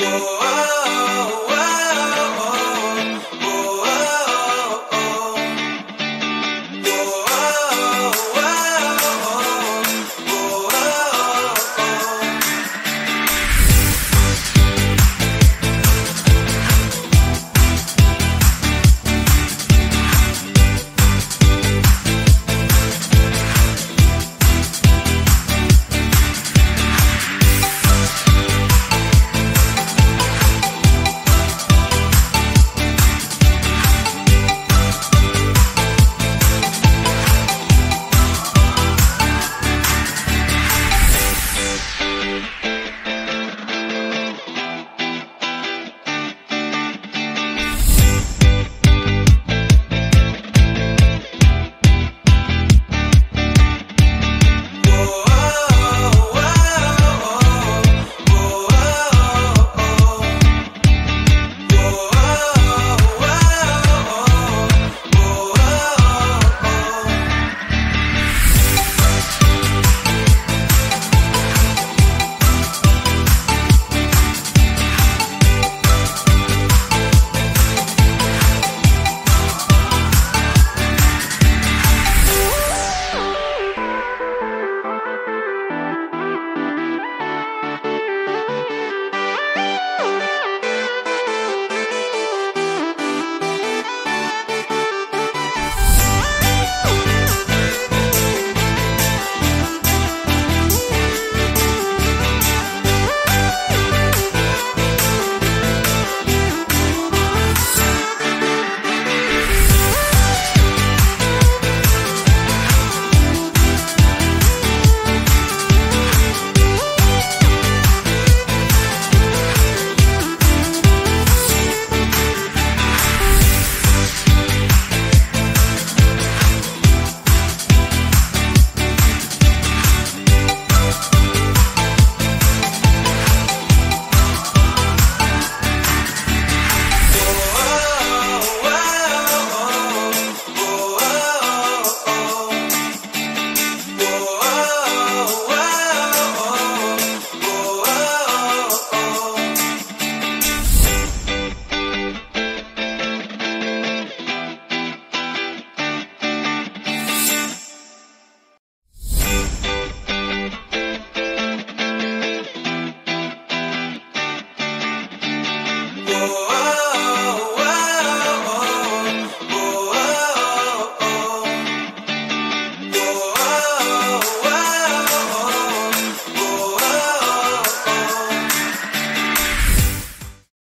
people. oh, oh. oh.